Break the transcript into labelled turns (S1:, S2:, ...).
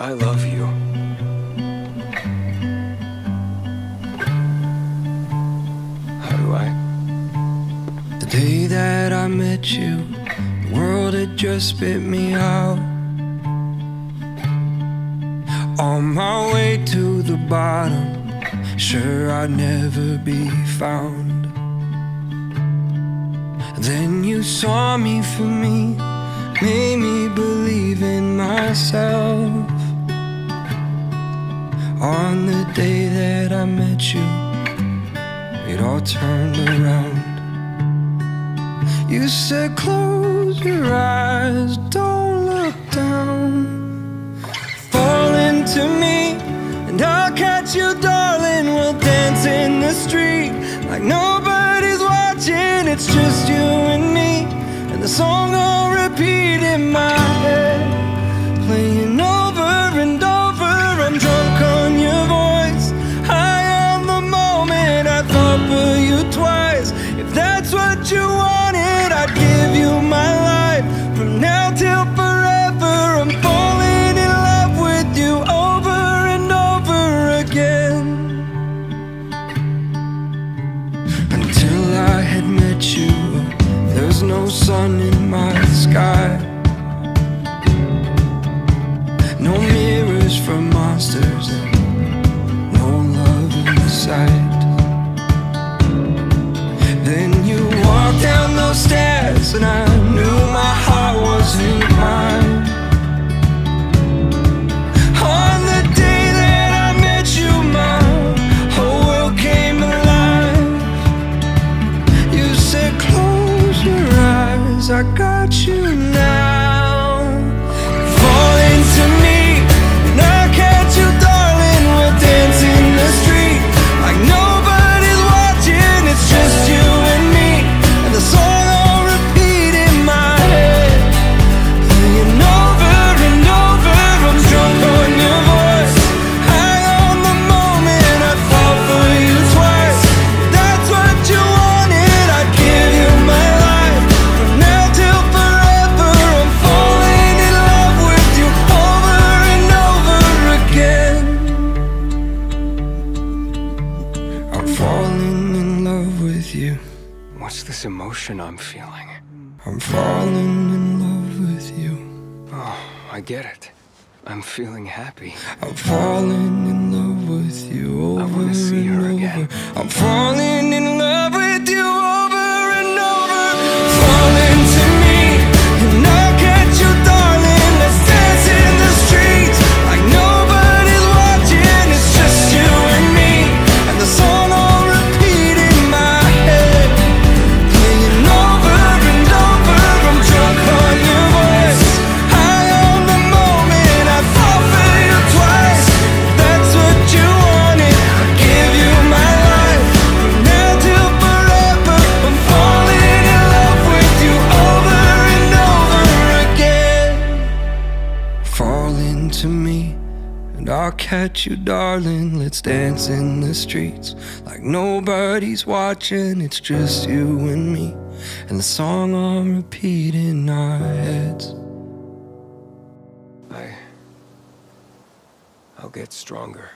S1: I love you. How do I?
S2: The day that I met you, the world had just spit me out. On my way to the bottom, sure I'd never be found. Then you saw me for me, made me believe in myself. On the day that I met you, it all turned around. You said, Close your eyes, don't look down. Fall into me, and I'll catch you, darling. We'll dance in the street like nobody's watching. It's just you and me, and the song will repeat in my head, what you wanted, I'd give you my life from now till forever. I'm falling in love with you over and over again. Until I had met you, there's no sun in my sky. No mirrors for monsters and no love in sight. I got you falling in love with you.
S1: What's this emotion I'm feeling?
S2: I'm falling in love with you.
S1: Oh, I get it. I'm feeling happy.
S2: I'm falling in love with you
S1: I wanna see her again.
S2: I'm falling And I'll catch you, darling. Let's dance in the streets like nobody's watching. It's just you and me, and the song on repeat in our heads.
S1: I. I'll get stronger.